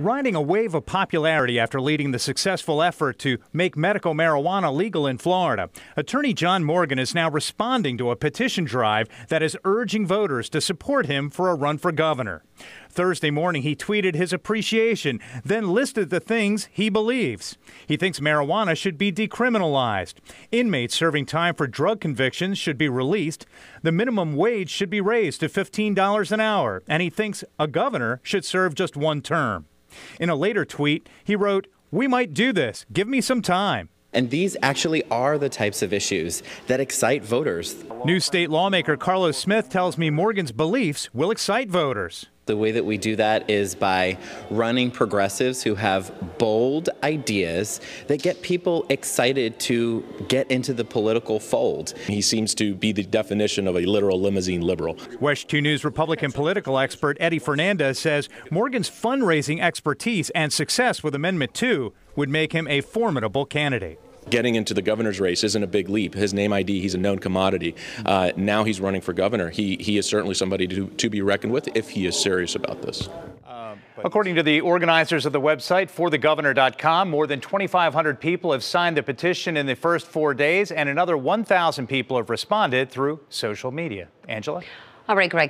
Riding a wave of popularity after leading the successful effort to make medical marijuana legal in Florida, Attorney John Morgan is now responding to a petition drive that is urging voters to support him for a run for governor. Thursday morning, he tweeted his appreciation, then listed the things he believes. He thinks marijuana should be decriminalized. Inmates serving time for drug convictions should be released. The minimum wage should be raised to $15 an hour. And he thinks a governor should serve just one term. In a later tweet, he wrote, We might do this. Give me some time. And these actually are the types of issues that excite voters. New state lawmaker Carlos Smith tells me Morgan's beliefs will excite voters. The way that we do that is by running progressives who have bold ideas that get people excited to get into the political fold. He seems to be the definition of a literal limousine liberal. WESH 2 News Republican political expert Eddie Fernandez says Morgan's fundraising expertise and success with Amendment 2 would make him a formidable candidate getting into the governor's race isn't a big leap. His name ID, he's a known commodity. Uh, now he's running for governor. He, he is certainly somebody to, to be reckoned with if he is serious about this. According to the organizers of the website, forthegovernor.com, more than 2,500 people have signed the petition in the first four days, and another 1,000 people have responded through social media. Angela? All right, Greg.